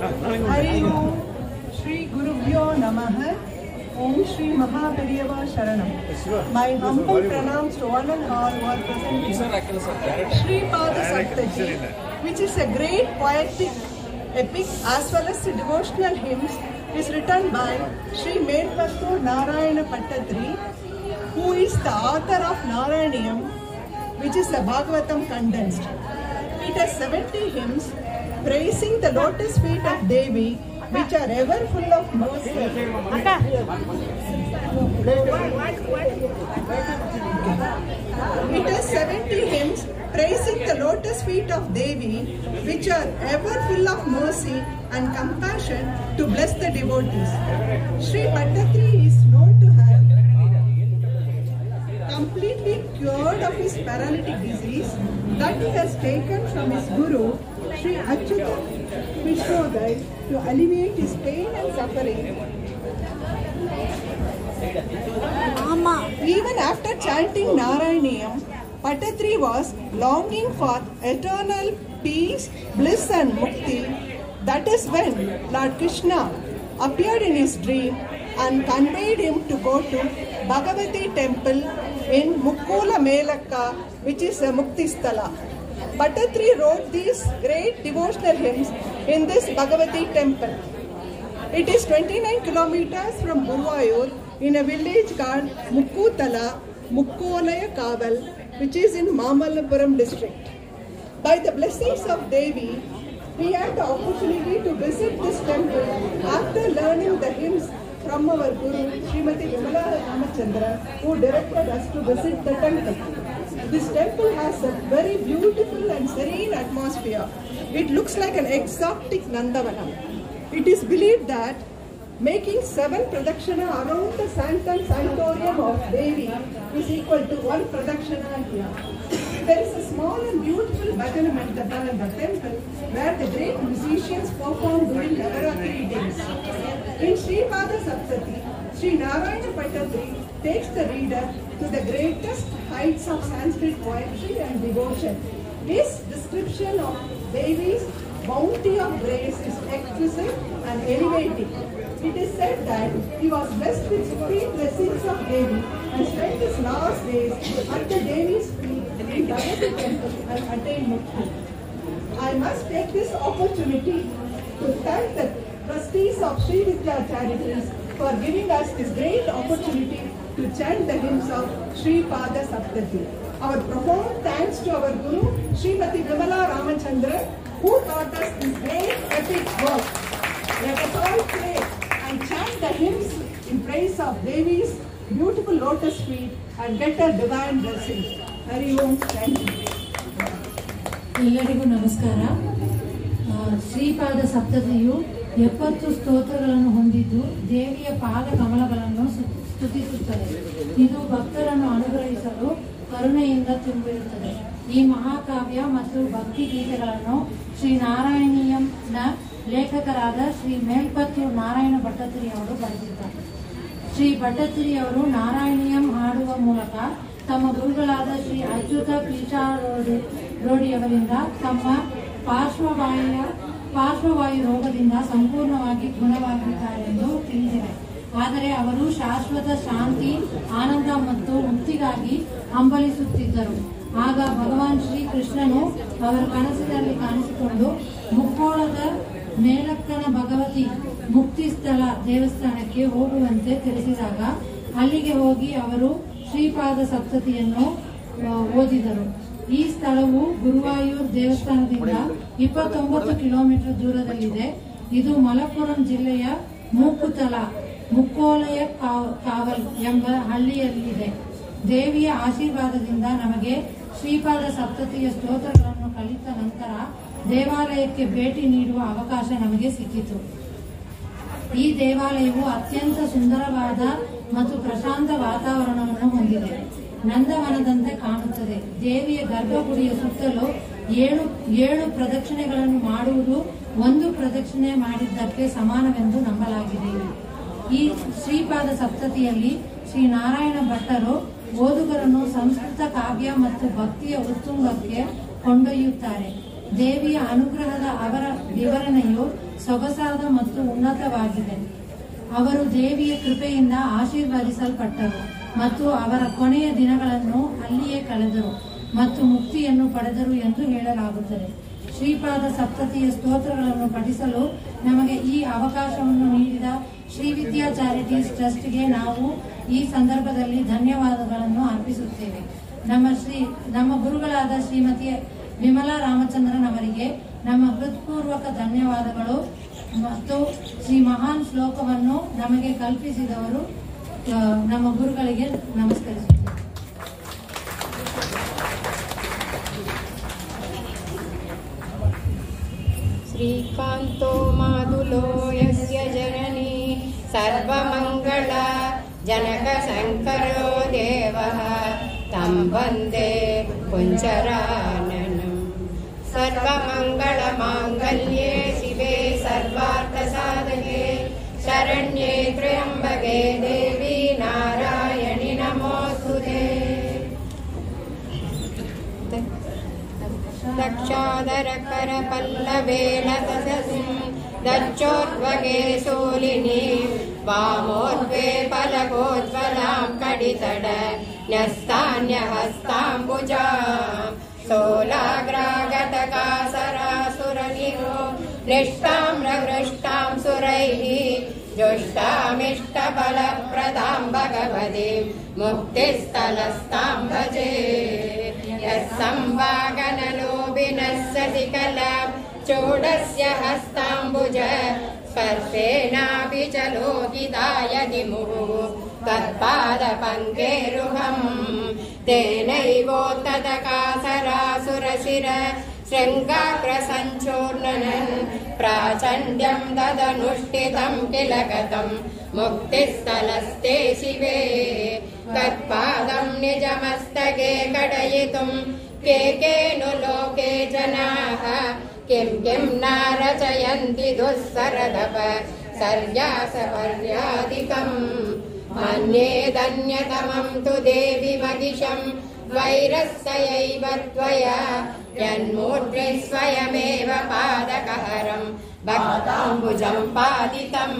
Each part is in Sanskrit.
हरि ओम श्री गुरुभ्यो नमः। ओम श्री महापरियवा शरणम। माय हम्पल प्रणाम टू वन एंड ऑल हु आर epic as well as the devotional hymns is written by Sri Merpattu Narayana Pattatri who is the author of Narayaniyam which is the Bhagavatam condensed. It has 70 hymns praising the lotus feet of Devi, which are ever full of mercy. It has 70 hymns praising the lotus feet of Devi, which are ever full of mercy and compassion to bless the devotees. Sri Pattatri is known to have completely cured of his paralytic disease that he has taken from his guru, Sri to alleviate his pain and suffering even after chanting Narayaniyam, Pattatri was longing for eternal peace, bliss and mukti. That is when Lord Krishna appeared in his dream and conveyed him to go to Bhagavati temple in Mukula Melaka, which is a Muktisthala. Pattatri wrote these great devotional hymns in this Bhagavati temple. It is 29 kilometers from Guruvayur in a village called Mukkutala, Mukkolaya Kaval, which is in Mamallapuram district. By the blessings of Devi, we had the opportunity to visit this temple after learning the hymns from our Guru, Srimati Vimala Ramachandra, who directed us to visit the temple. This temple has a very beautiful and serene atmosphere. It looks like an exotic Nandavanam. It is believed that making seven pradakshana around the sanctum sanctorium of Devi is equal to one pradakshana here. There is a small and beautiful bhajan mandapa in the temple where the great musicians perform during Navaratri days. In Sripada Saptati, Sri Narayana Pattatri takes the reader to the greatest heights of Sanskrit poetry and devotion. His description of Devi's bounty of grace is exquisite and elevating. It is said that he was blessed with supreme blessings of Devi and spent his last days at the Devi's feet in Bhagavati temple and attained mukti. I must take this opportunity to thank the trustees of Sri Vidya Charities for giving us this great opportunity to chant the hymns of Sri Pada Saptati. Our profound thanks to our Guru, Srimati Vimala Ramachandra, who taught us this great epic work. Let us all pray and chant the hymns in praise of Devi's beautiful lotus feet and get her divine blessings. Hari Om, thank you. ಎಲ್ಲರಿಗೂ ನಮಸ್ಕಾರ ಆ, ಶ್ರೀಪಾದ ಸಪ್ತತಿಯು ಎಪ್ಪತ್ತು ಸ್ತೋತ್ರಗಳನ್ನು ಹೊಂದಿದ್ದು ದೇವಿಯ ಪಾದ ಕಮಲಗಳನ್ನು ಸ್ತುತಿಸುತ್ತದೆ. ಇದು ಭಕ್ತರನ್ನು ಅನುಗ್ರಹಿಸಲು ಕರುಣೆಯಿಂದ ತುಂಬಿರುತ್ತದೆ. ಈ ಮಹಾಕಾವ್ಯ ಮತ್ತು ಭಕ್ತಿ ಗೀತೆಗಳನ್ನು ಶ್ರೀ ನಾರಾಯಣೀಯಂನ ಲೇಖಕರಾದ ಶ್ರೀ ಮೇಲ್ಪತ್ತು ನಾರಾಯಣ ಭಟ್ಟತ್ರಿ ಅವರು ಬರೆದಿದ್ದಾರೆ. ಶ್ರೀ ಭಟ್ಟತ್ರಿ ಅವರು ನಾರಾಯಣೀಯಂ ಹಾಡುವ ಮೂಲಕ ತಮ್ಮ ಗುರುಗಳಾದ ಶ್ರೀ ಅಚ್ಯುತ ಪೀಠಾರೋಡಿ ರೋಡಿಯವರಿಂದ ತಮ್ಮ ಪಾರ್ಶ್ವವಾಯುಯ ಪಾರ್ಶ್ವವಾಯು ರೋಗದಿಂದ ಸಂಪೂರ್ಣವಾಗಿ ಗುಣವಾಗಿದ್ದಾರೆಂದು ತಿಳಿದಿದೆ. ಆದರೆ ಅವರು ಶಾಶ್ವತ ಶಾಂತಿ, ಆನಂದ ಮತ್ತು ಮುಕ್ತಿಗಾಗಿ ಹಂಬಲಿಸುತ್ತಿದ್ದರು. ಆಗ ಭಗವಾನ್ ಶ್ರೀಕೃಷ್ಣನು ಅವರ ಕನಸಿನಲ್ಲಿ ಕಾಣಿಸಿಕೊಂಡು, ಮುಕ್ಕೋಳದ ಮೇಲಕ್ಕನ ಭಗವತಿ ಮುಕ್ತಿ ಸ್ಥಳ ದೇವಸ್ಥಾನಕ್ಕೆ ಹೋಗುವಂತೆ ತಿಳಿಸಿದಾಗ, ಅಲ್ಲಿಗೆ ಹೋಗಿ ಅವರು ಶ್ರೀಪಾದ ಸಪ್ತತಿಯನ್ನು ಓದಿದರು. ಈ ಸ್ಥಳವು ಗುರುವಾಯೂರ್ ದೇವಸ್ಥಾನದಿಂದ ಇಪ್ಪತ್ತೊಂಬತ್ತು ಕಿಲೋಮೀಟರ್ ದೂರದಲ್ಲಿದೆ. ಇದು ಮಲಪ್ಪುರಂ ಜಿಲ್ಲೆಯ ಮೂಕುತಲ, ಮುಕ್ಕೋಲಯ ಕಾವ್- ಕಾವಲ್ ಎಂಬ ಹಳ್ಳಿಯಲ್ಲಿದೆ. ದೇವಿಯ ಆಶೀರ್ವಾದದಿಂದ ನಮಗೆ ಶ್ರೀಪಾದ ಸಪ್ತತಿಯ ಸ್ತೋತ್ರಗಳನ್ನು ಕಲಿತ ನಂತರ ದೇವಾಲಯಕ್ಕೆ ಭೇಟಿ ನೀಡುವ ಅವಕಾಶ ನಮಗೆ ಸಿಕ್ಕಿತು. ಈ ದೇವಾಲಯವು ಅತ್ಯಂತ ಸುಂದರವಾದ ಮತ್ತು ಪ್ರಶಾಂತ ವಾತಾವರಣವನ್ನು ಹೊಂದಿದೆ. ನಂದವನದಂತೆ ಕಾಣುತ್ತದೆ. ದೇವಿಯ ಗರ್ಭಗುಡಿಯ ಸುತ್ತಲೂ ಏಳು ಏಳು ಪ್ರದಕ್ಷಿಣೆಗಳನ್ನು ಮಾಡುವುದು ಒಂದು ಪ್ರದಕ್ಷಿಣೆ ಮಾಡಿದ್ದಕ್ಕೆ ಸಮಾನವೆಂದು ನಂಬಲಾಗಿದೆ. ಈ ಶ್ರೀಪಾದ ಸಪ್ತತಿಯಲ್ಲಿ ಶ್ರೀ ನಾರಾಯಣ ಭಟ್ಟರು ಓದುಗರನ್ನು ಸಂಸ್ಕೃತ ಕಾವ್ಯ ಮತ್ತು ಭಕ್ತಿಯ ಉತ್ತುಂಗಕ್ಕೆ ಕೊಂಡೊಯ್ಯುತ್ತಾರೆ. ದೇವಿಯ ಅನುಗ್ರಹದ ಅವರ ವಿವರಣೆಯು ಸೊಗಸಾದ ಮತ್ತು ಉನ್ನತವಾಗಿದೆ. ಅವರು ದೇವಿಯ ಕೃಪೆಯಿಂದ ಆಶೀರ್ವದಿಸಲ್ಪಟ್ಟರು. ಮತ್ತು ಅವರ ಕೊನೆಯ ದಿನಗಳನ್ನು ಅಲ್ಲಿಯೇ ಕಳೆದರು ಮತ್ತು ಮುಕ್ತಿಯನ್ನು ಪಡೆದರು ಎಂದು ಹೇಳಲಾಗುತ್ತದೆ. ಶ್ರೀಪಾದ ಸಪ್ತತಿಯ ಸ್ತೋತ್ರಗಳನ್ನು ಪಠಿಸಲು ನಮಗೆ ಈ ಅವಕಾಶವನ್ನು ನೀಡಿದ ಶ್ರೀ ವಿದ್ಯಾ ಚಾರಿಟೀಸ್ ಟ್ರಸ್ಟ್ಗೆ ನಾವು ಈ ಸಂದರ್ಭದಲ್ಲಿ ಧನ್ಯವಾದಗಳನ್ನು ಅರ್ಪಿಸುತ್ತೇವೆ. ನಮ್ಮ ಶ್ರೀ, ನಮ್ಮ ಗುರುಗಳಾದ ಶ್ರೀಮತಿ ವಿಮಲಾ ರಾಮಚಂದ್ರನ್ ಅವರಿಗೆ ನಮ್ಮ ಹೃತ್ಪೂರ್ವಕ ಧನ್ಯವಾದಗಳು ಮತ್ತು ಶ್ರೀ ಮಹಾನ್ ಶ್ಲೋಕವನ್ನು ನಮಗೆ ಕಲ್ಪಿಸಿದವರು ನಮ್ಮ ಗುರುಗಳಿಗೆ ನಮಸ್ಕರಿಸುತ್ತೇವೆ श्रीकान्तो मातुलो यस्य जननी सर्वमङ्गला जनकशङ्करो देवः तं वन्दे कुञ्जराननम् सर्वमङ्गलमाङ्गल्ये शिवे सर्वार्थसाधके शरण्ये त्र्यम्बके देवी दक्षादरकरपल्लवेन तससिं दक्षोद्वगे शूलिनी वामोद्वे फलकोज्ज्वलां कडितड न्यस्तान्यहस्ताम्बुजा सोलाग्रागतकासरासुरनिरो निष्ठाम्रहृष्टां सुरैः जुष्टामिष्टफलप्रदां भगवतीं मुक्तिस्थलस्तां भजे संवागनलोभिनः कला चोडस्य हस्ताम्बुज स्पर्शेनापि च लोकिताय दिमुः तत्पादपङ्केरुहम् तेनैवोत्ततकासरासुरशिर शृङ्गाग्रसञ्चूर्णनन् प्राचण्ड्यं ददनुष्ठितं किल गतम् मुक्तिस्थलस्ते शिवे। तत्पादं निजमस्तके कटयितुम् के के नु लोके जनाः? किं किं न रचयन्ति दुःसरदप सर्यासपर्यादिकम् मन्येदन्यतमं तु देवि महिषम् वैरस्यैव त्वया यन्मूर्ध्नि स्वयमेव पादकहरम् भक्ताम्बुजम् पादितम्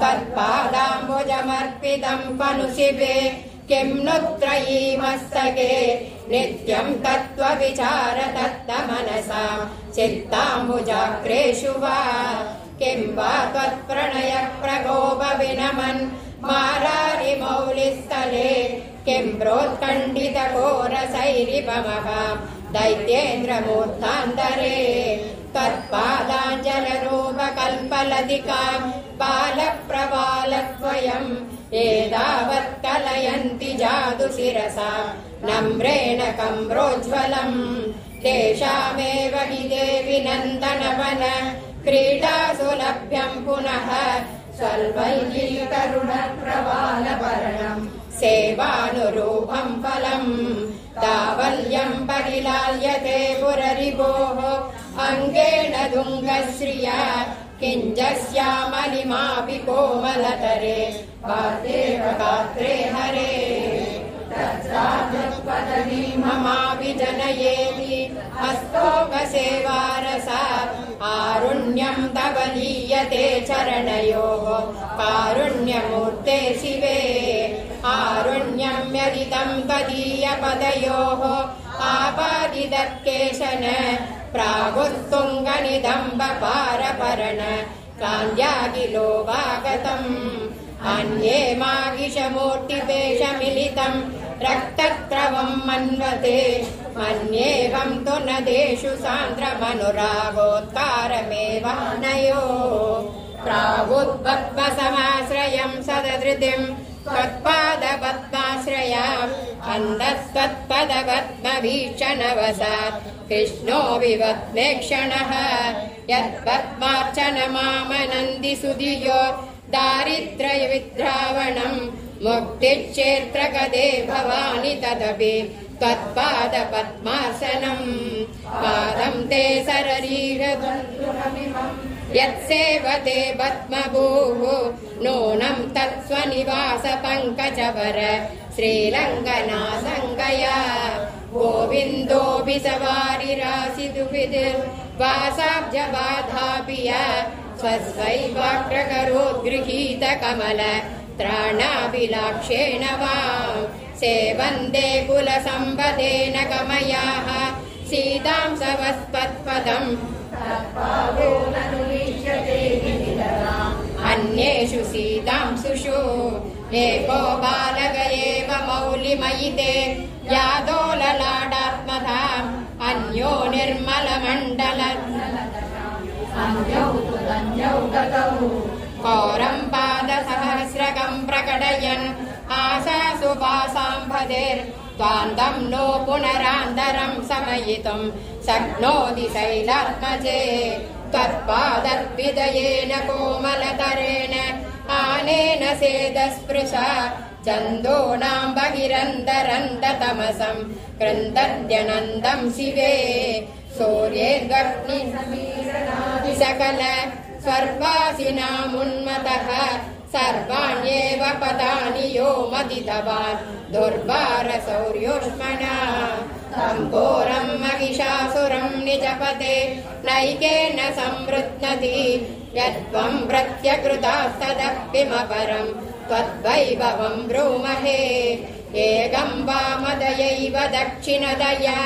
तत्पादाम्बुजमर्पितम् पनुशिवे किं नु त्रयी मस्तके नित्यम् तत्त्वविचार तत्तमनसा चित्ताम्बुजाग्रेषु वा त्वत्प्रणय प्रकोप विनमन् मारारिमौलिस्थले किं प्रोत्कण्डितघोरसैरिपमः दैत्येन्द्रमूर्धान्तरे त्वत्पादाञ्जलरूपकल्पलदिकाम् बालप्रबालत्वयम् एतावत् कलयन्ति जातु शिरसा। नम्रेण कम्रोज्ज्वलम् तेषामेव हि देवि नन्दनवन क्रीडासु लभ्यम् पुनः स्वल्पैलीकरुणप्रबालभरणम् सेवानुरूपम् फलम् तावल्यम् परिलाल्यते पुररिभोः अङ्गेण दुङ्गश्रिया किञ्जस्यामलिमापि कोमलतरे वादेव गात्रे हरे ममापि जनयेति हस्तोकसेवारसा आरुण्यम् तव लीयते चरणयोः कारुण्यमूर्ते शिवे आरुण्यं यदिदं त्वदीयपदयोः आपादिदर्केशन प्रागुत्तुङ्गनिदम्बपारपरण कान्द्यागिलोपागतम् अन्ये मागिषमूर्तिवेषमिलितं रक्तक्रवं मन्वते मन्येवं तु नदेषु सान्द्रमनुरागोत्कारमेव नयो प्रागुत्पद्मसमाश्रयं सदधृतिं त्वत्पादपद्माश्रयाम् अन्धत्वत्पदपद्मवीक्षणवसात् कृष्णो विवद्वेक्षणः यत्पद्मार्चनमामनन्दि सुधियो दारिद्र्यविद्रावणम् मुक्तिक्षेत्रगदे भवानि तदपि त्वत्पादपद्मासनम् पादं ते सररीरधुमिमम् यत्सेवते पद्मभूः नूनं तत्स्वनिवास पङ्कजवर श्रीरङ्गनासङ्गया गोविन्दोऽपि सवारिरासिदुभिर्वासाब्जबाधापि य स्वस्वैवाग्रकरोद्गृहीत कमल त्राणाभिलाक्षेण वाम् सेवन्दे कुलसम्पदेन गमयाः सीतां सवस्पत्पदम् अन्येषु सीतांसुषु एको बालक एव मौलिमयिते यादोललाडात्मधा अन्यो निर्मलमण्डल कौरम् पादसहस्रकम् प्रकटयन् आशासु वासाम्भदेर्द्वान्दम् नो पुनरान्तरम् समयितुम् शक्नोति शैलात्मजे। त्वत्पादद्विदयेन कोमलतरेण आनेन सेदस्पृशा चन्दोनाम् बहिरन्दरन्दतमसम् कृन्दद्यनन्दम् शिवे। सूर्येर्गग्नि सकल स्वर्वासिनामुन्मतः सर्वाण्येव पदानि यो मदितवान् दुर्वारसौर्योष्मणा घोरम् महिषासुरम् निजपते नैकेन संवृत्नति। यत्त्वम् प्रत्यकृतास्तदप्यमपरम् त्वद्वैभवम् ब्रूमहे। एकम् वामदयैव दक्षिणदया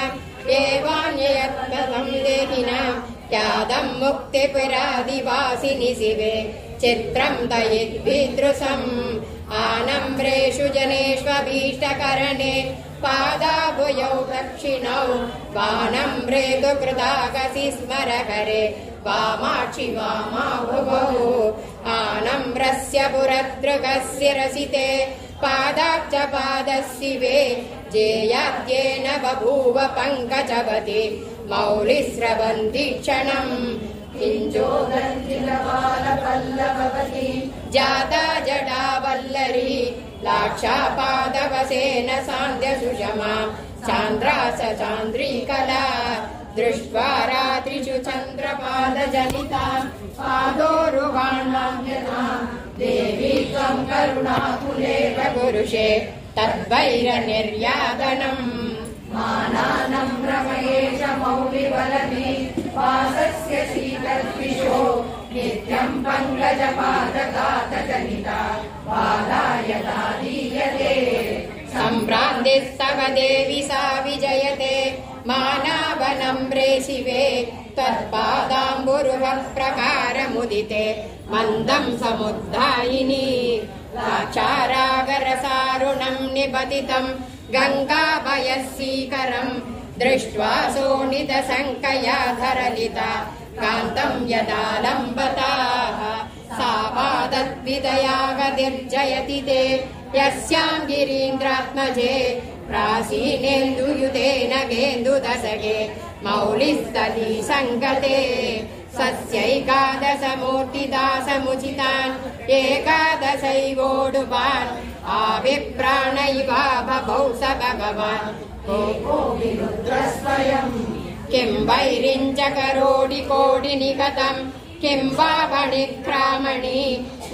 एवान्ययत्पदम् देहिनाम् यादम् मुक्तिपुरादिवासिनि शिवे चित्रम् दयिद्भिदृशम् आनम्रेषु जनेष्वभीष्टकरणे पादाभुयौ दक्षिणौ वानम्रेतु कृताकसि स्मरकरे वामाक्षि वामाभुवौ आनम्रस्य पुरदृगस्य रसिते पादाब्ज पादशिवे जेयाद्येन बभूव पङ्कजवति मौलिस्रवन्ति क्षणम् किञ्जोदन्तिलबालपल्लवती जाता जडा वल्लरी लाक्षापादवसेन सान्ध्य सुषमा चान्द्रास चान्द्रीकला दृष्ट्वा रात्रिषु चन्द्रपादजनिता पादोरुवाणाङ्गना देवी त्वम् करुणाकुलेव पुरुषे तद्वैरनिर्यातनम् मानानम् रमयेश मौलिवलति वासस्य शीतद्विषो नित्यम् पङ्कजपादघातजनिता बालाय दीयते। सम्भ्रान्तिस्तव देवि सा विजयते मानावनम्रे शिवे त्वत्पादाम्बुरुह प्रकारमुदिते मन्दम् समुद्धायिनी। लाक्षारागरसारुणम् निपतितम् गङ्गाभयसीकरम् दृष्ट्वा शोणितशङ्कया धरलिता कान्तम् यदा लम्बताः सा पादद्विदया गतिर्जयति ते। यस्याम् गिरीन्द्रात्मजे प्रासीनेन्दुयुतेन गेन्दुदशके मौलिस्तली सङ्गते सस्यैकादशमूर्तिदासमुचितान् आविप्राणैवा बभौ स भगवान् किम् वैरिञ्च करोडिकोडिनिगतम् किम् वा वणिक्रामणि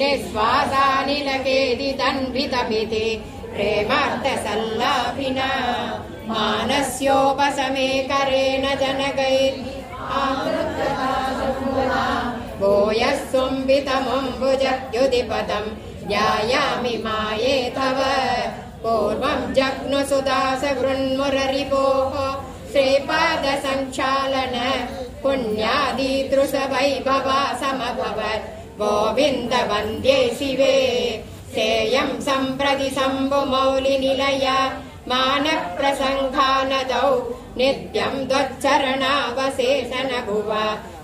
निःश्वासानिलकेदि तन्वितमिति प्रेमार्थसल्लाभिना मानस्योपशमे करेण भूयः सुम्बितमुम्बुजद्युदिपदम् ध्यायामि माये तव। पूर्वं जग्नुसुदास गृन्मुररिपोः श्रीपादसञ्चालन पुण्यादिदृशवैभवा समभवत् गोविन्द वन्द्ये शिवे सेयं सम्प्रति शम्भुमौलिनिलय मानप्रसङ्घानदौ नित्यं त्वच्चरणावशेषन भुव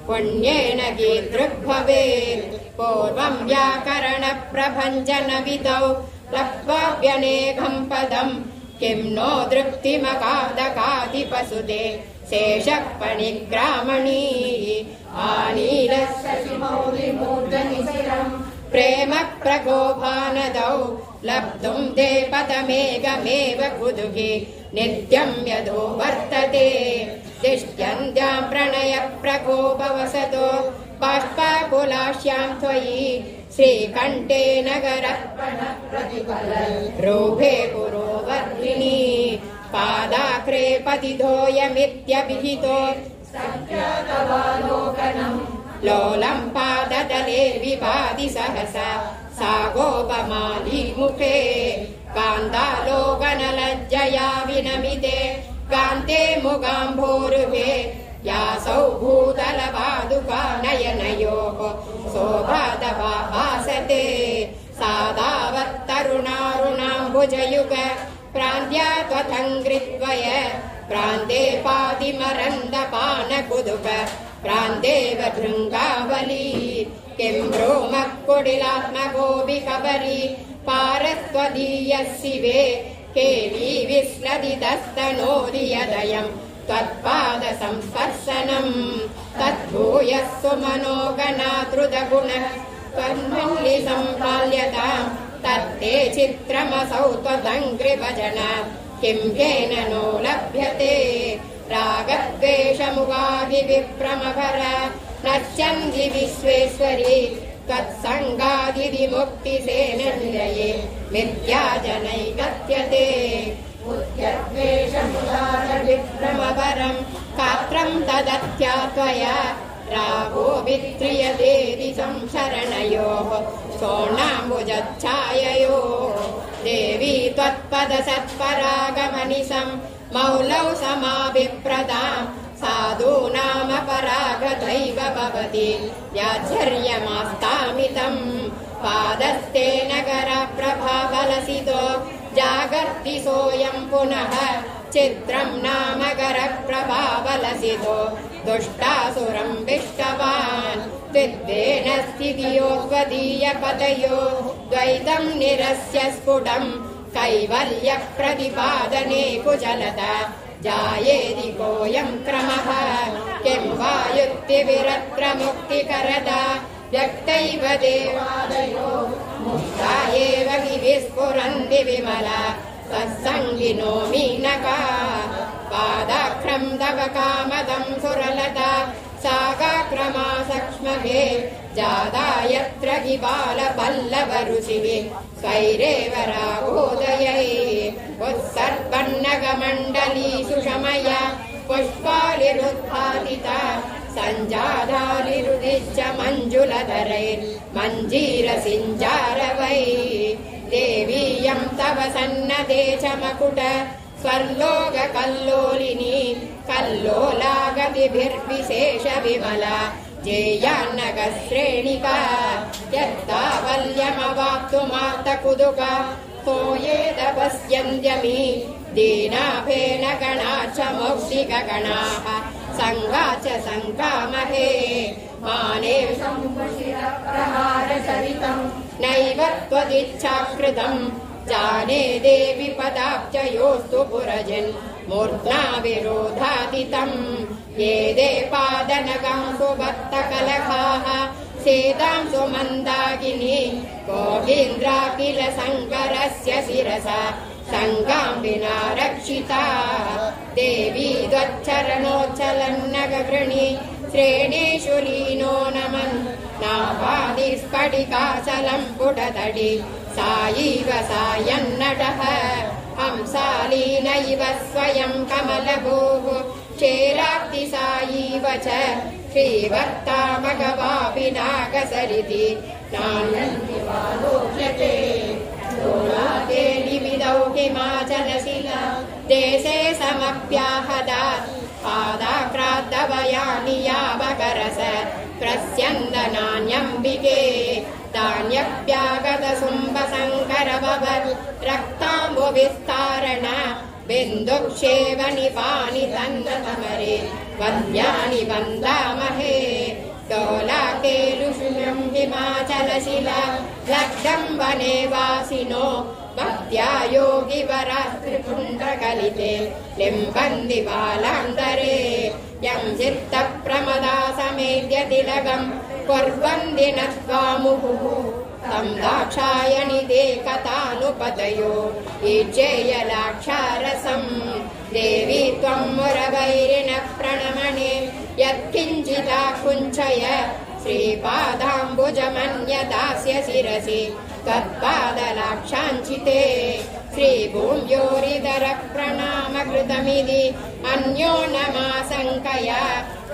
पुण्येन गीदृग्भवेत् पूर्वं व्याकरणप्रभञ्जनविदौ लब्ध्वाप्यनेकं पदम् किं नो दृप्तिमकादकादिपसुते शेषः पणिग्रामणी आनीलमौलिमूर्धनिशिरम् प्रेम प्रकोभानदौ लब्धुम् ते पदमेकमेव कुदुगे नित्यं यदो वर्तते। तिष्ठन्त्यां प्रणय प्रकोपवसतो बाष्पाकुलाश्यां त्वयि श्रीकण्ठे नगर। रोभे पुरोवर्धिनी पादाग्रे पतिधोयमित्यभिहितो लोलं पादतले विभाति सहसा सा गोपमाली मुखे कान्तालोकनलज्जया विनमिते कान्ते मुगाम्भोरुहे। यासौ भूतलपादुका नयनयोः शोभादवा भासते सादावत्तरुणारुणाम्बुजयुग। प्रान्त्या त्वथङ्घ्रिद्वय प्रान्ते पातिमरन्दपानकुदुक प्रान्तेव भृङ्गावली किं भ्रूमः कुटिलात्मगोपि कबरी पारस्त्वदीयः शिवे केली विस्लदितस्तनोरि यदयम् त्वत्पादसंस्पर्शनम् तद्भूयः सुमनोगणातृदगुणः त्वन्मल्लि सम्पाल्यताम् तत्ते चित्रमसौ त्वदङ्घ्रिभजन किं केन नो लभ्यते रागद्वेषमुगादिविभ्रमभर नश्यन्ति विश्वेश्वरी त्वत्सङ्गादिति मुक्तिसेन निलये मिथ्याजनैकथ्यते। विभ्रमपरम् कात्रम् तदत्या त्वया रागो वित्रियतेति संशरणयोः सोणाम्बुजच्छाययो। देवी त्वत्पदसत्परागमनिशम् मौलौ समाभिप्रदाम् साधूनामपरागतैव भवति व्याचर्यमास्तामितम् पादस्ते नगर प्रभावलसितो जागर्ति सोऽयम् पुनः चित्रम् नामगर प्रभावलसितो दुष्टासुरम् विष्टवान् त्विद्वेन स्थितियो त्वदीयपतयो द्वैतम् निरस्य स्फुटम् कैवल्य प्रतिपादने कुशलता जायेदि कोऽयम् क्रमः किं वा युक्तिविरत्र मुक्तिकरदा व्यक्तैव हि विस्फुरन्ति विमला। तत्सङ्गिनो मीनका। पादाक्रम् तव कामदम् सुरलता सागाक्रमा सक्ष्मगे जादा यत्र हि बालपल्लवरुचिः स्वैरेव रागोदयै उत्सर्पन्नगमण्डली सुषमय पुष्पालिरुत्पादिता सञ्जाधालिरुदिश्च मञ्जुलधरैर्मञ्जीरसिञ्जारवै देवीयम् तव सन्नदे च मकुट स्वर्लोककल्लोलिनी। कल्लोलागतिभिर्विशेष जेयान्नगश्रेणिका यत्तावल्यमवाप्तुमार्तकुदुका तोयेदपश्यन्त्यमि दीनाभेन गणा च मौक्तिकगणाः सङ्गा च सङ्गामहे माने प्रहारचरितम् नैव त्वदिच्छाकृतम् जाने देवि पदाब्जयोस्तु पुरजन् मूर्ध्ना विरोधादितम् ये दे सेदांसु मन्दाकिनी गोविन्द्रा किल शङ्करस्य शिरसा सङ्गाम् विना रक्षिता। देवी त्वच्चरणोच्चलन्नगृणि श्रेणीषु लीनो नमन्। नाभादिस्फटिकाचलम् पुटतडि सायैव सायन्नटः। हंसालीनैव स्वयम् कमलभोः सायैव च नान्यन्तिवालोक्यते लोलाके निमिदौ हिमाचलशिला। देशे समप्याहदात् पादाक्राद्दवयानि यावकरस। प्रस्यन्दनान्यम्बिके। तान्यप्यागतसुम्बसङ्करभवत् रक्ताम्बुविस्तारण बिन्दुक्षेव निपानि तन्नतमरे वन्द्यानि वन्दामहे। दोलाकेलुषुयम् हिमाचलशिला लग्धम् वने वासिनो भक्त्या योगिवरात्रिपुण्डकलिते लिम्बन्ति बालान्तरे। यम् चित्तप्रमदा समेद्य तिलकम् कुर्वन्ति नत्वामुहुः। तम् दाक्षायणि ते कथानुपतयो ईचेयलाक्षारसम् देवी त्वम् मुरवैरिण प्रणमणे यत्किञ्चिदा कुञ्चय श्रीपादाम्बुजमन्यदास्य शिरसि त्वत्पादलाक्षाञ्चिते श्रीभूम्योरिदर प्रणाम कृतमिति अन्यो नमाशङ्कय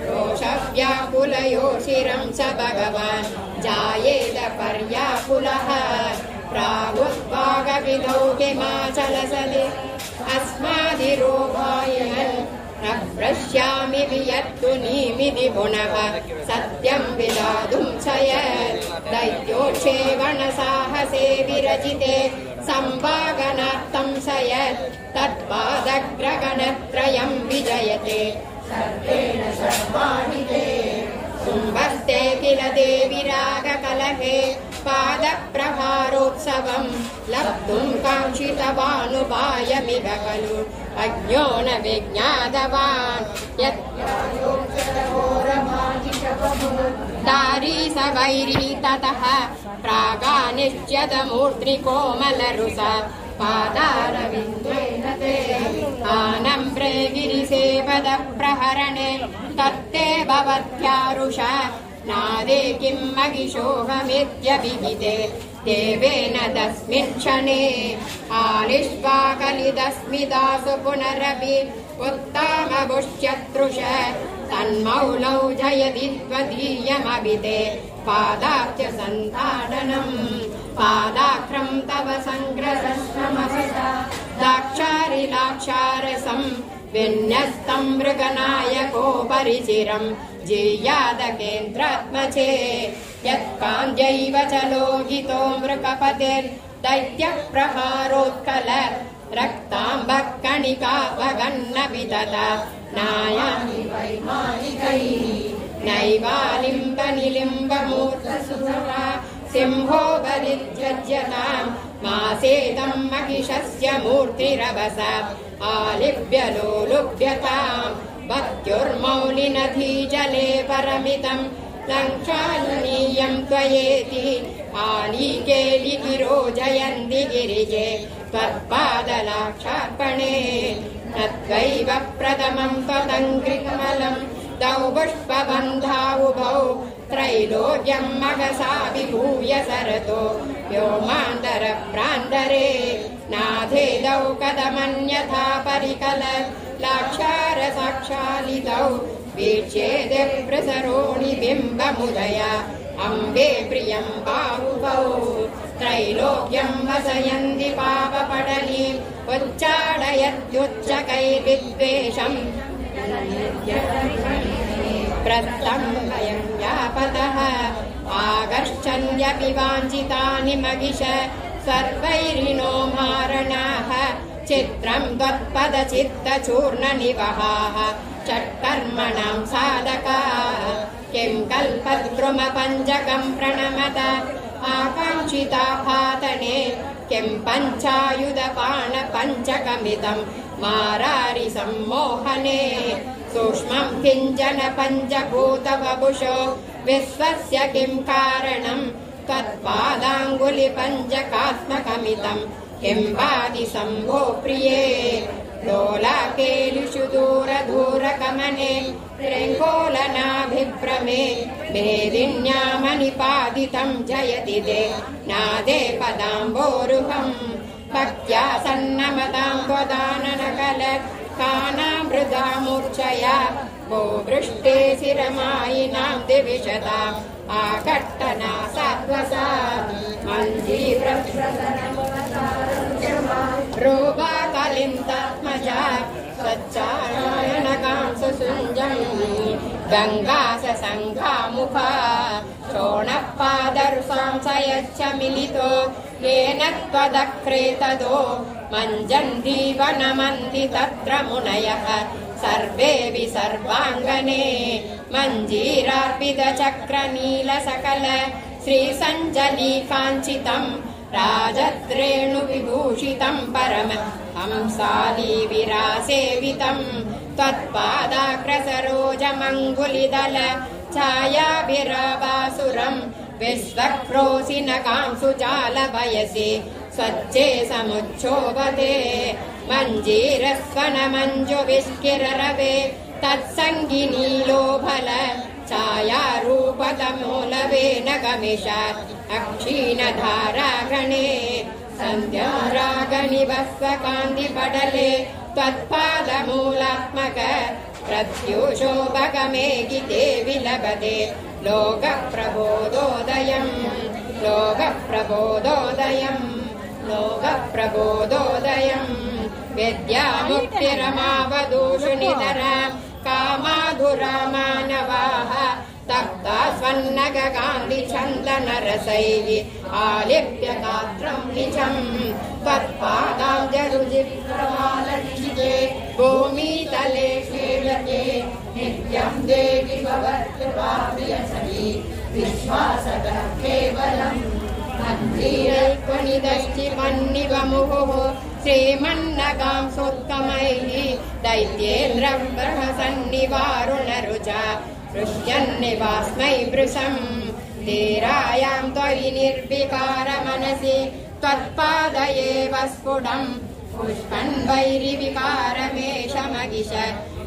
रोषव्याकुलयो शिरं स भगवान् जायेत पर्याकुलः प्रागुद्वागविधौ हिमाचलसले अस्मादिरोगायन् न पश्यामि वियत्तु नीमिति पुनः सत्यम् विदातुं शयत् दैत्योक्षेवणसाहसे विरचिते। सम्भागनार्थं शयत् तत्पादग्रगणत्रयम् विजयते। सर्वेण सर्वाणि कुम्भस्ते किल देविरागकलहे पादप्रहारोत्सवम्। लब्धुम् काङ्क्षितवानुपायमिव खलु। अज्ञो न विज्ञातवान्। दारी स वैरी ततः प्रागानिश्च्यतमूर्ध्निकोमलरुष पादारविन्देन ते आनम्रे गिरिसेवदप्रहरणे तत्ते भवत्यारुष। नादे किम् मगिशोहमित्यभिहिते देवेन तस्मिन् क्षणे। आलिष्वाकलिदस्मिदासु पुनरपि उत्तामभुष्यतृष तन्मौलौ जयति त्वदीयमभिते। पादाब्ज सन्ताडनम् पादाक्रम् तव सङ्ग्रहश्रमसदा दाक्षारिलाक्षारसम् विन्यस्तम् मृगनायकोपरिचिरम् जियादकेन्द्रात्मचे। यत्काञ्जैव च लोहितो मृगपतिर्दैत्यप्रहारोत्कल रक्ताम्बकणिकावगन्न तथा नायामि नैवालिम्बनिलिम्बमूर्तसुभा सिंहो बलिध्यज्यताम् मासेदम् महिषस्य मूर्तिरवस आलिभ्य लोलुभ्यताम् भक्त्युर्मौलिनधी जले परमितम् लङ्क्षालनीयम् त्वयेति आलीकेलि गिरो जयन्ति गिरिजे त्वत्पादलाक्षार्पणे न त्वैव प्रथमम् त्वदङ्घ्रिकमलम् तौ पुष्पबन्धावुभौ त्रैलोक्यम् मगसा विभूय सरतो व्योमान्तर प्रान्तरे नाथेदौ कदमन्यथा परिकल लाक्षार साक्षालितौ वीक्ष्येदे प्रसरोणि बिम्बमुदया अम्बे प्रियम् बाहुभौ त्रैलोक्यम् वसयन्ति पापपटलीम् उच्चाडयत्युच्चकैर्विद्वेषम् प्रस्थम् व्यापतः आगच्छन्यपि वाञ्छितानि मगिष सर्वैरिणो मारणाः। चित्रम् त्वत्पदचित्तचूर्णनिवहाः। षट्कर्मणाम् साधका। किम् कल्पद्रुमपञ्चकम् प्रणमत। आकाङ्क्षिता भातने किम् पञ्चायुधपाण पञ्चकमिदम् सम्मोहने। सूक्ष्मम् किञ्चन पञ्चभूतवपुषो। विश्वस्य किम् कारणम् त्वत्पादाङ्गुलिपञ्चकात्मकमिदम् किम् वादि सम्भो प्रिये? लोलाकेलिषु दूरदूरगमने। त्रिङ्गोलनाभिभ्रमे भेदिन्यामनिपादितम् जयति ते। नादे पदाम्बोरुहम् भक्त्या कानाम् हृदा मूर्छया भो वृष्टे शिरमायिनां दिविशताम् आकट्टना सात्वसा रोगाकलिन्दात्मजा सच्चारायणकांसुञ्जम् गङ्गास सङ्घामुखा शोणपादर्शां सयच्छ मिलितो येन त्वदक्रेतदो मञ्जन्ति वनमन्ति तत्र मुनयः सर्वेऽपि सर्वाङ्गने मञ्जीरार्पितचक्रनीलसकल श्रीसञ्जलीकाञ्चितम् राजद्रेणुविभूषितम् परम हंसाली विरासेवितम् त्वत्पादाग्रसरोजमङ्गुलिदल छायाभिरावासुरम् विश्वक्रोसि न कांसुजालभयसि स्वच्छे समुच्छोभते मञ्जीरस्वन मञ्जु विष्किररवे तत्सङ्गिनीलोभल छायारूपतमूलवे न गमिष अक्षीणधारागणे सन्ध्यारागनिवस्वकान्तिपटले त्वत्पादमूलात्मक प्रत्यूषोपगमे गिते विलभते लोकप्रबोधोदयम् लोकप्रबोधोदयम् लोकप्रबोधोदयम्। विद्यामुक्तिरमावदूषुनिधर कामाधुरा मानवाः तप्ता स्वन्नगकान्ति चन्दनरसैः आलिप्य गात्रम् निजम् त्वत्पादाब्जरुजिप्रमालनिशिते भूमितले क्रीडते नित्यम् देवि भवत्कृपाप्रियसखी। विश्वासः केवलम् मन्दिरैक्वनिदश्चिमन्निव मुहुः श्रीमन्नगांसोत्तमैः दैत्येन्द्रम् बृहसन्निवारुणरुचा पृष्यन्निवास्मै वृशम् धीरायाम् त्वयि निर्विकारमनसि त्वत्पादयेव स्फुटम् पुष्पन् वैरिविकारमेषमगिष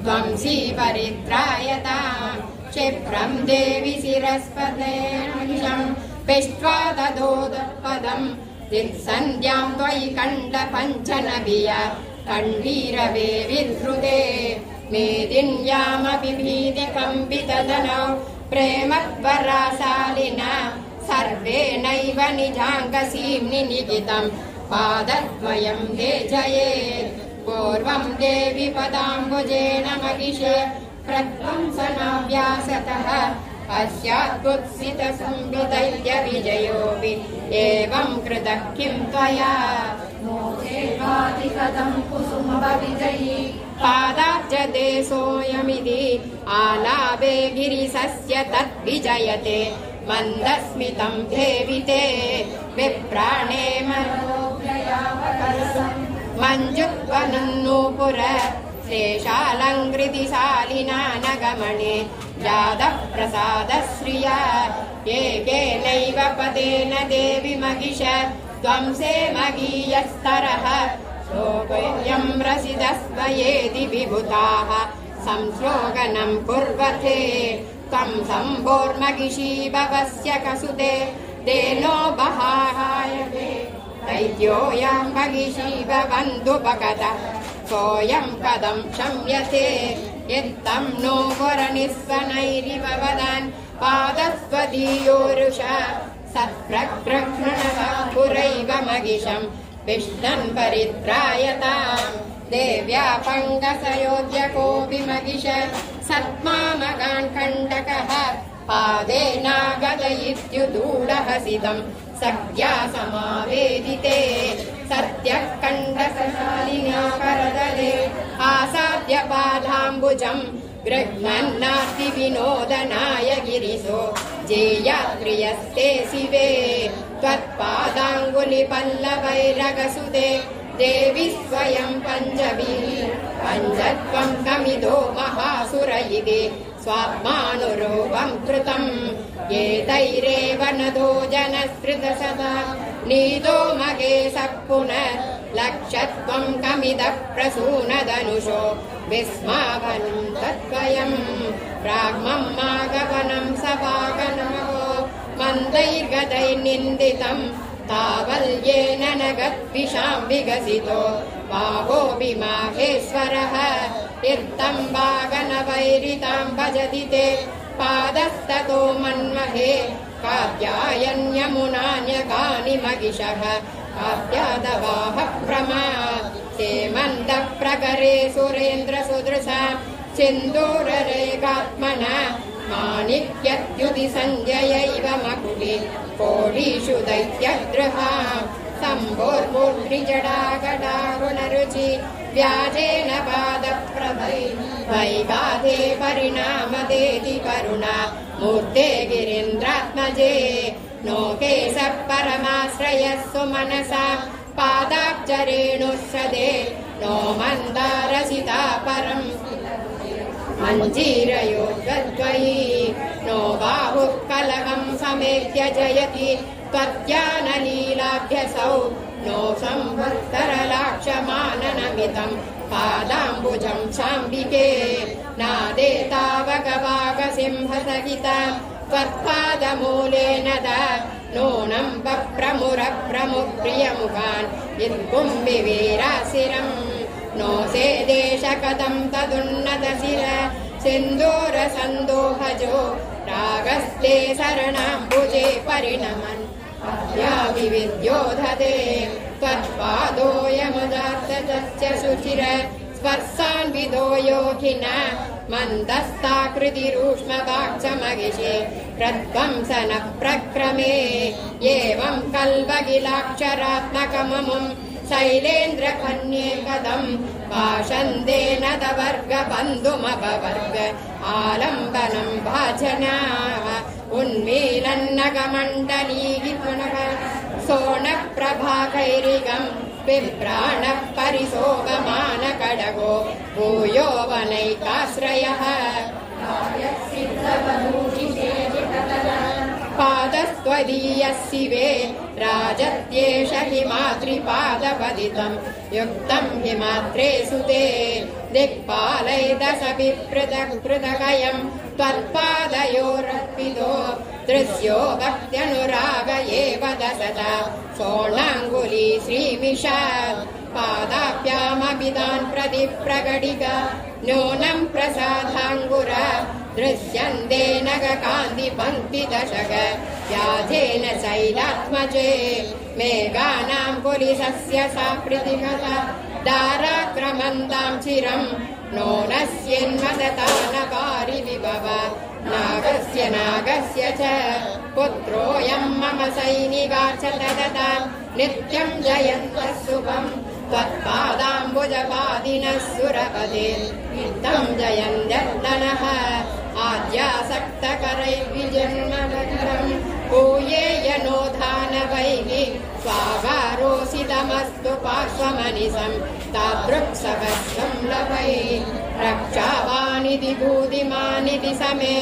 त्वंसी परित्रायताम् क्षिप्रम् देवि शिरस्पदेशम् पिष्ट्वा ददोदपदम् दित्सन्ध्याम् त्वयि कण्ड पञ्चनभिय कण्डीरवे विधृते मेदिन्यामपि भीतिकम्पितदनौ प्रेमवराशालिना सर्वेणैव निजाङ्गसीम्नि निगितम् पादद्वयम् हे जयेत् पूर्वम् देवि पदाम्बुजेन महिष प्रध्वंसनाव्यासतः विजयोऽपि एवम् कृतः किम् त्वया? कथम् कुसुमविजयी पादाब्जते सोऽयमिति आलाभे गिरिशस्य तद्विजयते मन्दस्मितम् देविते विप्राणे मञ्जुत्वनन्नूपुर शेषालङ्कृतिशालिना जातः प्रसादश्रिया एकेनैव पदेन देवि महिष त्वंसे मगीयस्तरः शोभयम् रसिदस्वयेति विभुताः। संश्लोकनम् कुर्वते त्वम् सम्भोर्मगिषी भवस्य कसुते। तेनो बहाहायते दैत्योऽयम् मगिषी भवन्तुपगतः सोऽयम् कथम् क्षम्यते यत्तम् नो वरनिस्वनैरिव वदन्। पादस्वदीयोरुष सत्प्रग्रह्णणः पुरैव मगिषम् विष्णन् परित्रायताम्। देव्या पङ्गसयोज्यकोऽपि मगिष सत्मामगान् कण्टकः पादेनागदयित्युदूढहसितम् सख्या समावेदिते। सत्यः कण्डकशालिना करदले। आसाद्य पादाम्बुजम् गृह्णन्नास्ति विनोदनाय गिरिशो जेयाप्रियस्ते शिवे त्वत्पादाङ्गुलिपल्लवैरगसुते। देवि स्वयम् पञ्चभिः पञ्चत्वम् कमिदो महासुर इति स्वात्मानुरूपम् कृतम् एतैरेव नदो जनस्कृतसदा नीतो मगे सः पुनः लक्षत्वम् कमिदः प्रसूनदनुषो विस्मावनम् तत्त्वयम् प्राग्मम् मागवनम् सपागनमो मन्दैर्गदैर्निन्दितम् तावल्येन न गद्विषाम् विगसितो। बाहोऽपि माहेश्वरः इत्थम् वागनवैरिताम् भजति ते। पादस्ततो मन्महे कात्यायन्यमुनान्यकानि महिषः कात्यादवाह प्रमा हेमन्तः प्रकरे सुरेन्द्र सुदृशा सिन्दूररेखात्मना माणिक्यत्युति सञ्जयैव मकुटि कोडीषु दैत्यगृहा। सम्भोर्मूर्ध्निजडागडारुणरुचि व्याजेन पादप्रभै वैगाधे परिणामदेति करुणा। मूर्ते गिरीन्द्रात्मजे नो केशः परमाश्रयः सुमनसा पादाब्जरेणुसदे नो मन्दारसिता परम्। मञ्जीरयोगद्वयी नो बाहुः कलहम् समेत्य जयति। त्वद्यानलीलाभ्यसौ नो संवत्सरलाक्षमाननमितम् पादाम्बुजम् साम्बिके नादेतावगवागसिंहसहिता त्वत्पादमूलेन द नूनम् प्रमुरप्रमुप्रियमुखान् यत्कुम्बिवीराशिरम् नो सेदेशकदम् तदुन्नतशिर सिन्दूरसन्दोहजो रागस्ते शरणाम्बुजे परिणमन् विविद्योधते त्वत्पादोऽयमुदात्तस्य शुचिर स्पर्शान्विदो योगिन मन्दस्ताकृतिरूष्मवाक्समगिषे प्रध्वंसन प्रक्रमे एवम् कल्वगिलाक्षरात्मकममुम् शैलेन्द्रकन्ये पदम् भाषन्देन दवर्ग बन्धुमपवर्ग आलम्बनम् भाजना उन्मीलन्नगमण्डलीः पुनः सोणप्रभाकैरिगम् बिभ्राणः परिशोभमानकडगो भूयो वनैकाश्रयः पादस्त्वदीयः शिवे राजत्येष हिमाद्रिपादपदितम् युक्तम् हिमाद्रे सुते दिक्पालै दशपि पृथक् पृथगयम् त्वत्पादयोरर्पितो दृश्यो भक्त्यनुराग एव दशता सोणाङ्गुली श्रीमिषा पादाभ्यामभिदान् प्रति प्रकटिक नूनम् प्रसादाङ्गुर दृश्यन्ते दशक व्याधेन शैलात्मजे मेघानाम् पुलिसस्य सा प्रतिगता दाराक्रमन्ताम् चिरम् नोनस्यन्मदतानकारि विभव नागस्य नागस्य च पुत्रोऽयम् मम सैनिका च तदता नित्यम् जयन्तः शुभम् त्वत्पादाम्बुजपादिनः सुरपदे नित्यम् जयन्त्यर्दनः आद्यासक्तकरैर्विजन्मभद्रम् भूयेय नोधानवैः स्वागारोसितमस्तु पार्श्वमनिसम् तादृक्सवस्वम् लभै रक्षावानिति भूतिमानिति समे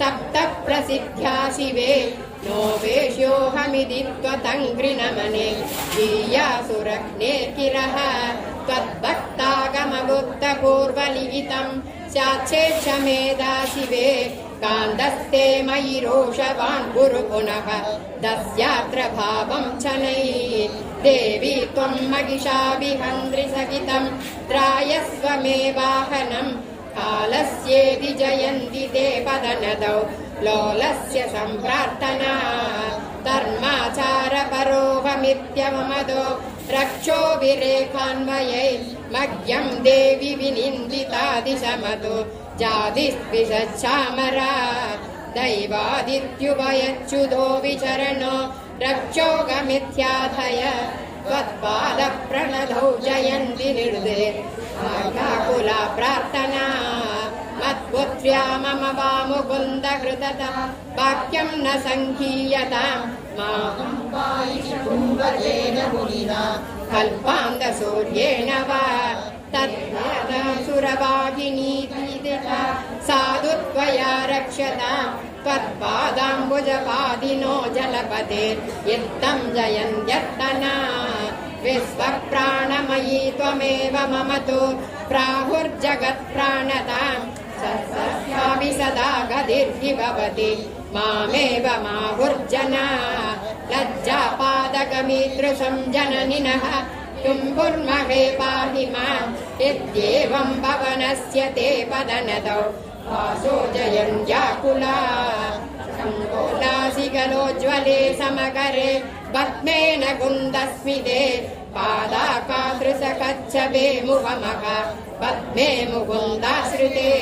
सप्त प्रसिद्ध्या शिवे नो वेश्योऽहमिति त्वतङ्घ्रिनमने वीयासुरग्ने किरः त्वद्भक्तागमगुप्तपूर्वलिखितम् स्याच्छेक्षमेधा शिवे कान्दस्ते मयि रोषवान् कुरु पुनः दस्यात्र भावम् शनै देवी त्वम् महिषा विहन्त्रिसहितम् त्रायस्व मे वाहनम् कालस्येति जयन्ति ते पदनदौ लोलस्य सम्प्रार्थना धर्माचार परोहमित्यवमदो रक्षो विरेखान्वयै मह्यम् देवि विनिन्दितादिशमतो जातिस्विषच्छामरा दैवादित्युभयच्युतो विचरणो। रक्षोगमिथ्याधय त्वत्पादप्रणधौ जयन्ति निर्दे आगाकुला प्रार्थना मत्पुत्र्या मम वा मुकुन्द कृतता वाक्यम् न सङ्गीयताम् माहम् कल्पान्तसूर्येण वा। तत्सुरवाहिनी साधु त्वया रक्षताम् त्वत्पादाम्बुजपादिनो जलपते इत्थम् जयन्त्यर्तना विश्वप्राणमयी त्वमेव मम तु प्राहुर्जगत्प्राणताम् सत्सस्यापि सदा गतिर्हि भवति मामेव माहुर्जना। लज्जापादकमीदृशम् जननिनः तुम्बुर्महे पाहि माम् यद्येवम् पवनस्य ते पदनदौ व्याकुला सङ्कोलासिगलोज्ज्वले समकरे पद्मेन कुन्दस्मिते पादाकादृशकच्छवे मुखमः पद्मे मुकुन्दाश्रिते।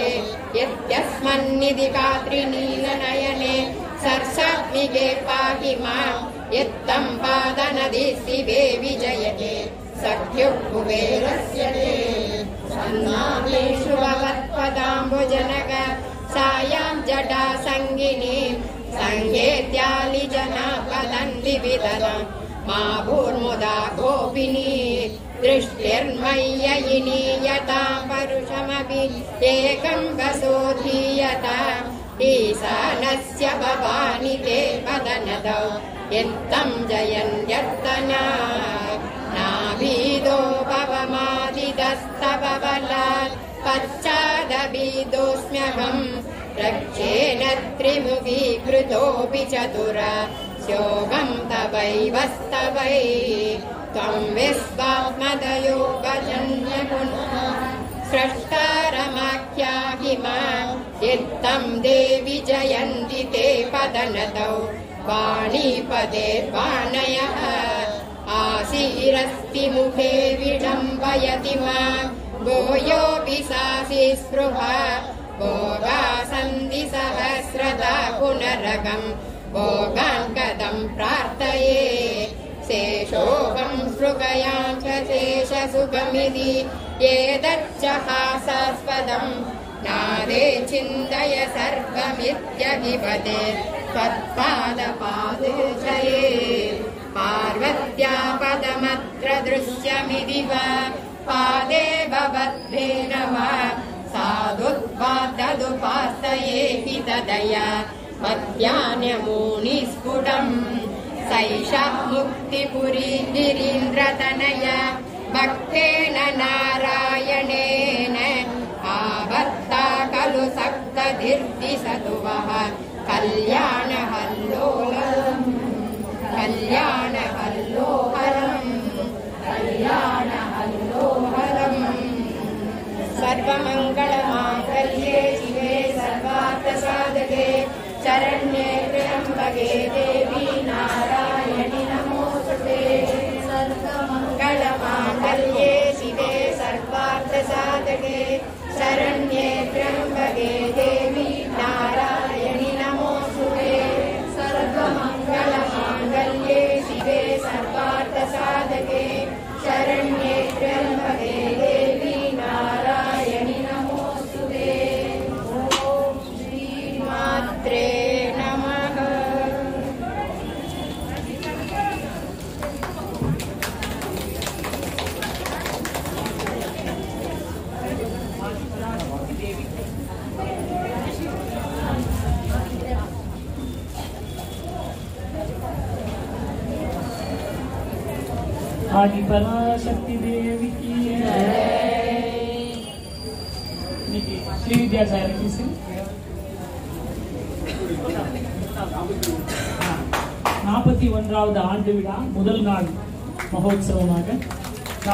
यद्यस्मन्निधि कात्रिनीलनयने सर्षात्मिके पाहि माम् यत्तं पादनदी शिवे विजयते। सख्युः कुबेरस्य ते सन्नामेषु भवत्पदाम्बुजनक सायां जटा सङ्गिनी सङ्गेत्यालिजना पदन् विविदन मा भूर्मुदा गोपिनी दृष्टिर्मय्ययिनी यथा परुषमपि एकं वसोधीयता। ईशानस्य भवानि ते पदनदौ यत्तं जयन् यत्तना नाभीदो भवमादिदस्तव बलात् पश्चादभीदोऽस्म्यहम् रक्षेण त्रिमुखीकृतोऽपि चतुर स्योगम् तवैव विश्वात्मदयो गजन्य पुनः स्रष्टारमाख्याहि माम् यत्तं देवि जयन्ति ते पदनदौ वाणीपदे वाणयः आसीरस्ति मुखे विडम्बयति माम् गोयोऽपि सासि स्पृहा। भोगासन्धि सहस्रदा पुनरगम्। भोगान् कदम् प्रार्थये। शेषोऽहम् स्पृगयां च शेषसुखमिति एतच्च हासास्पदम् नादे चिन्तय सर्वमित्यधिपते त्वत्पादपादे जये पार्वत्या पदमत्र दृश्यमिति वा पादे भवद्भेन वा साधुत्वादुपास्तयेति तदया मध्यान्यमूनिस्फुटम् सैषा मुक्तिपुरी गिरीन्द्रतनया भक्तेन नारायणेन आवत्ता खलु सक्तधिर्दिशतु वः कल्याणहल्लोलम् कल्याणहल्लोहरम् कल्याणहल्लोहरम् सर्वमङ्गलमाङ्गल्ये शिवे सर्वार्थसाधके शरण्ये त्र्यम्बके देवी नारायणि नमोऽस्तुते सर्वमङ्गलमाङ्गल्ये शिवे सर्वार्थसाधके शरण्ये त्र्यम्बके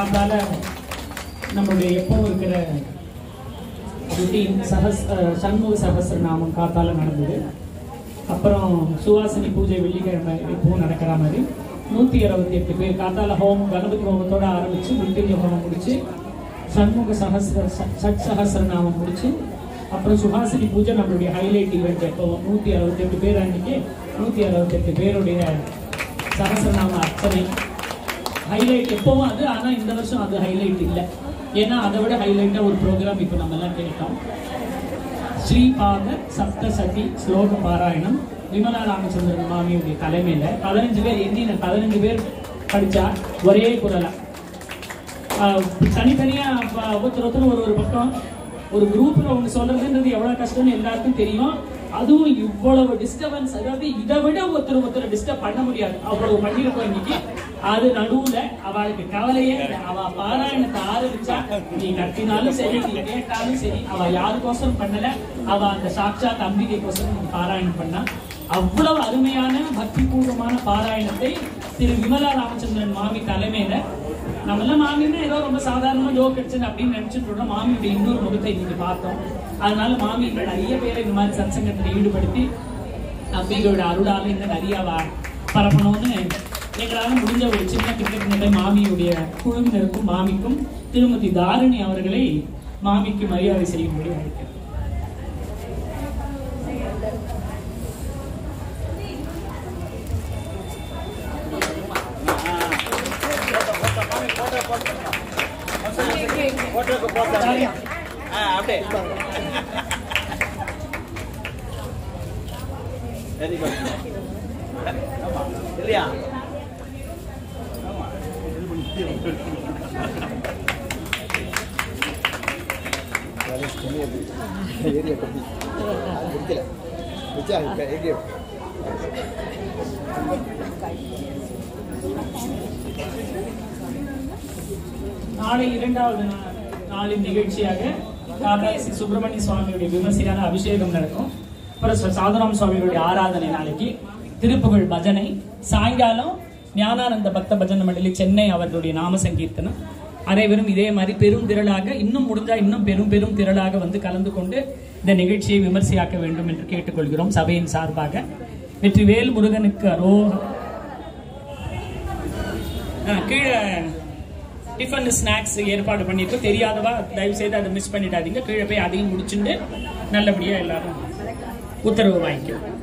அதனால நம்மளுடைய எப்பவும் இருக்கிற ருட்டீன் சஹஸ் சண்முக சண்முக சகஸ்ரநாமம் காத்தால நடந்தது. அப்புறம் சுவாசினி பூஜை வெள்ளிக்கிழமை எப்பவும் நடக்கிற மாதிரி நூற்றி அறுபத்தி எட்டு பேர் காத்தால ஹோமம் கணபதி ஹோமத்தோட ஆரம்பிச்சு மிருத்யுஞ்சய ஹோமம் முடிச்சு சண்முக சஹசிர ச- சஹசிர நாமம் முடிச்சு அப்புறம் சுஹாசினி பூஜை நம்மளுடைய ஹைலைட் ஈவெண்ட் எப்போ? நூற்றி அறுபத்தெட்டு பேர் அன்னைக்கு நூற்றி அறுபத்தெட்டு பேருடைய சகஸ்ரநாம அர்ச்சனை ஹைலைட் எப்பவும் அது ஆனால் இந்த வருஷம் அது ஹைலைட் இல்லை. ஏன்னா அதை விட ஹைலைட்டாக ஒரு ப்ரோக்ராம் இப்போ நம்ம எல்லாம் கேட்டோம். ஸ்ரீபாத சப்தசதி ஸ்லோக பாராயணம். விமலா ராமச்சந்திரன் மாமியுடைய தலைமையில் பதினஞ்சு பேர் எண்ணின பதினஞ்சு பேர் படித்தா ஒரே குரலா. தனித்தனியாக தனித்தனியா ப- ஒருத்தர் ஒருத்தர் ஒரு ஒரு பக்கம் ஒரு குரூப்பில் ஒன்று சொல்றதுன்றது எவ்வளோ கஷ்டம்னு எல்லாருக்கும் தெரியும். அதுவும் இவ்வளவு டிஸ்டர்பன்ஸ் அதாவது இதை விட ஒருத்தர் ஒருத்தர் டிஸ்டர்ப் பண்ண முடியாது. அவ்வளவு போய் இன்னைக்கு அது நடுவுல அவளுக்கு கவலையே அவ பாராயணத்தை ஆரம்பிச்சா நீ கத்தினாலும் சரி நீ கேட்டாலும் சரி அவ யாருக்கோசரம் பண்ணல. அவ அந்த சாட்சாத் அம்பிகைக்கோசரம் கோசம் பாராயணம் பண்ணா. அவ்வளவு அருமையான பக்தி பூர்வமான பாராயணத்தை திரு விமலா ராமச்சந்திரன் மாமி தலைமையில நம்மளாம் மாமின்னா ஏதோ ரொம்ப சாதாரணமா ஜோக் அடிச்சுன்னு அப்படின்னு நினைச்சிட்டு இருக்கோம் மாமியுடைய இன்னொரு முகத்தை இன்னைக்கு பார்த்தோம். அதனால மாமி நிறைய பேரை இந்த மாதிரி சத்சங்கத்தில் ஈடுபடுத்தி அம்பிகையோட அருளால இன்னும் நிறைய பரப்பணும்னு எங்களால் முடிஞ்ச ஒரு சின்ன கிட்டத்தட்ட மாமியுடைய குழுவினருக்கும் மாமிக்கும் திருமதி தாரிணி அவர்களை மாமிக்கு மரியாதை செய்யும்படி அழைக்கிறேன் அப்படியே வெரி குட் இல்லையா ஏரியா ஏரியா நாளை இரண்டாவது நாளின் நிகழ்ச்சியாக தாத்தா ஸ்ரீ சுப்பிரமணிய சுவாமியுடைய விமர்சையான அபிஷேகம் நடக்கும். அப்புறம் சாதுராம் சுவாமியுடைய ஆராதனை நாளைக்கு. திருப்புகழ் பஜனை. சாயங்காலம் ஞானானந்த பக்த பஜன மண்டலி சென்னை அவர்களுடைய நாம சங்கீர்த்தனம். அனைவரும் இதே மாதிரி பெரும் திரளாக இன்னும் முடிஞ்சா இன்னும் பெரும் பெரும் திரளாக வந்து கலந்து கொண்டு இந்த நிகழ்ச்சியை விமர்சையாக்க வேண்டும் என்று கேட்டுக்கொள்கிறோம் சபையின் சார்பாக. வெற்றிவேல் முருகனுக்கு அரோ கீழே டிஃபன் ஸ்நாக்ஸ் ஏற்பாடு பண்ணிருக்கோம் தெரியாதவா தயவு செய்து அதை மிஸ் பண்ணிடாதீங்க. கீழே போய் அதையும் முடிச்சுட்டு நல்லபடியா எல்லாரும் உத்தரவு வாங்கிக்கிறோம்